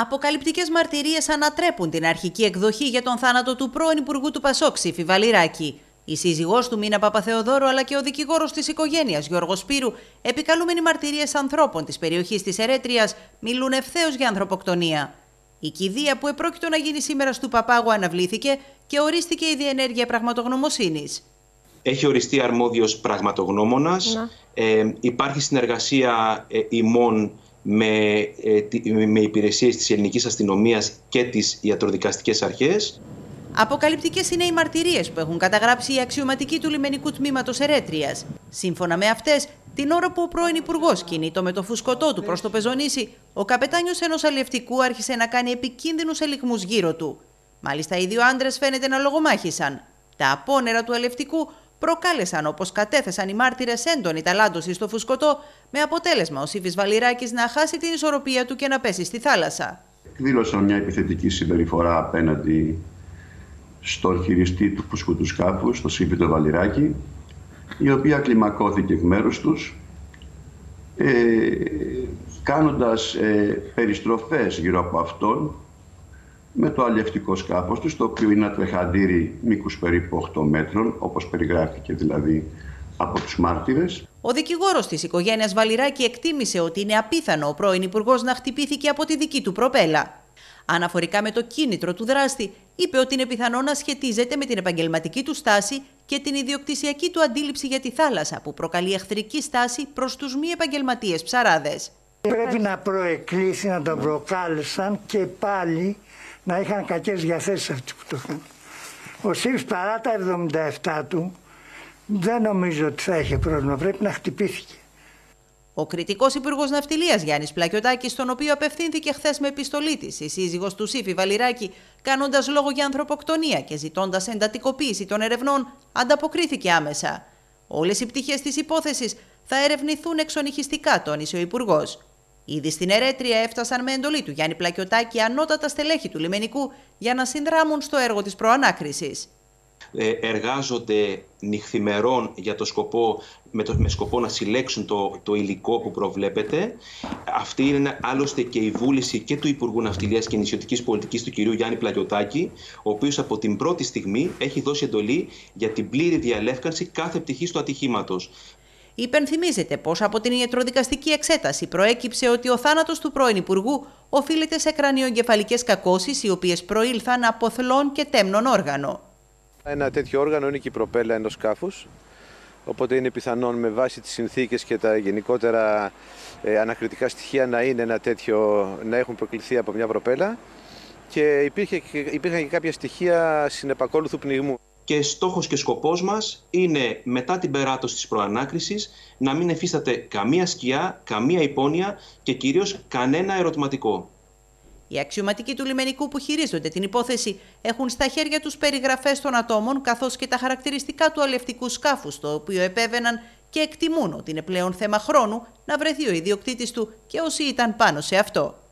Αποκαλυπτικές μαρτυρίες ανατρέπουν την αρχική εκδοχή για τον θάνατο του πρώην Υπουργού του Πασόξη, Φιβαλιράκη. Η σύζυγός του Μίνα Παπαθεοδόρου αλλά και ο δικηγόρος της οικογένειας Γιώργος Σπύρου, επικαλούμενοι μαρτυρίες ανθρώπων της περιοχής της Ερέτριας, μιλούν ευθέως για ανθρωποκτονία. Η κηδεία που επρόκειτο να γίνει σήμερα στο Παπάγου αναβλήθηκε και ορίστηκε η διενέργεια πραγματογνωμοσύνης. Έχει οριστεί αρμόδιος πραγματογνώμονας. Ε, υπάρχει συνεργασία ε, ημών με, ε, με υπηρεσίες της ελληνικής αστυνομίας και τις ιατροδικαστικές αρχές. Αποκαλυπτικές είναι οι μαρτυρίες που έχουν καταγράψει οι αξιωματικοί του λιμενικού τμήματος Ερέτριας. Σύμφωνα με αυτές, την ώρα που ο πρώην Υπουργός κινητό με το φουσκωτό του προς το πεζονήσι, ο καπετάνιος ενός αλλιευτικού άρχισε να κάνει επικίνδυνους ελιγμούς γύρω του. Μάλιστα, οι δύο άντρες φαίνεται να λογομάχησαν. Τα απόνερα του αλλιευτικού προκάλεσαν, όπως κατέθεσαν οι μάρτυρες, έντονη ταλάντωση στο φουσκωτό, με αποτέλεσμα ο Σύφη Βαλιράκης να χάσει την ισορροπία του και να πέσει στη θάλασσα. Εκδήλωσαν μια επιθετική συμπεριφορά απέναντι στον χειριστή του φουσκωτού σκάφους, στον Σύφη το Βαλιράκη, η οποία κλιμακώθηκε εκ μέρους τους, ε, κάνοντας ε, περιστροφές γύρω από αυτόν με το αλλιευτικό σκάφος του, το οποίο είναι ένα τρεχαντήρι μήκους περίπου 8 μέτρων, όπως περιγράφηκε δηλαδή από τους μάρτυρες. Ο δικηγόρος της οικογένειας Βαλιράκη εκτίμησε ότι είναι απίθανο ο πρώην υπουργός να χτυπήθηκε από τη δική του προπέλα. Αναφορικά με το κίνητρο του δράστη, είπε ότι είναι πιθανό να σχετίζεται με την επαγγελματική του στάση και την ιδιοκτησιακή του αντίληψη για τη θάλασσα, που προκαλεί εχθρική στάση προς τους μη επαγγελματίες ψαράδες. Πρέπει να προεκλήσει να τον προκάλεσαν και πάλι να είχαν κακές διαθέσεις αυτοί που το είχαν. Ο Σύρφ παρά τα 77 του δεν νομίζω ότι θα είχε πρόβλημα. Πρέπει να χτυπήθηκε. Ο κριτικός Υπουργός Ναυτιλίας Γιάννης Πλακιωτάκης, στον οποίο απευθύνθηκε χθες με επιστολή της η σύζυγος του Σύφη Βαλιράκη, κάνοντας λόγο για ανθρωποκτονία και ζητώντας εντατικοποίηση των ερευνών, ανταποκρίθηκε άμεσα. Όλες οι πτυχές της υπόθεσης θα ερευνηθούν εξονυχιστικά, τόνισε ο Υπουργός. Ήδη στην Ερέτρια έφτασαν με εντολή του Γιάννη Πλακιωτάκη ανώτατα στελέχη του λιμενικού για να συνδράμουν στο έργο της προανάκρισης. Ε, εργάζονται νυχθημερών για το σκοπό, με, το, με σκοπό να συλλέξουν το, το υλικό που προβλέπεται. Αυτή είναι άλλωστε και η βούληση και του Υπουργού Ναυτιλίας και Νησιωτικής Πολιτικής του κυρίου Γιάννη Πλακιωτάκη, ο οποίος από την πρώτη στιγμή έχει δώσει εντολή για την πλήρη διαλεύκανση κάθε πτυχής του ατυχήματος. Υπενθυμίζεται πως από την ιατροδικαστική εξέταση προέκυψε ότι ο θάνατος του πρώην Υπουργού οφείλεται σε κρανιογκεφαλικές κακώσεις, οι οποίες προήλθαν από θλόν και τέμνον όργανο. Ένα τέτοιο όργανο είναι και η προπέλα ενό σκάφους. Οπότε είναι πιθανόν με βάση τις συνθήκες και τα γενικότερα ε, ανακριτικά στοιχεία να, είναι ένα τέτοιο, να έχουν προκληθεί από μια προπέλα και υπήρχε, υπήρχαν και κάποια στοιχεία συνεπακόλουθου πνιγμού και στόχος και σκοπός μας είναι μετά την περάτωση της προανάκρισης να μην εφίσταται καμία σκιά, καμία υπόνοια και κυρίως κανένα ερωτηματικό. Οι αξιωματικοί του λιμενικού που χειρίζονται την υπόθεση έχουν στα χέρια τους περιγραφές των ατόμων καθώς και τα χαρακτηριστικά του αλευτικού σκάφους το οποίο επέβαιναν και εκτιμούν ότι είναι πλέον θέμα χρόνου να βρεθεί ο ιδιοκτήτης του και όσοι ήταν πάνω σε αυτό.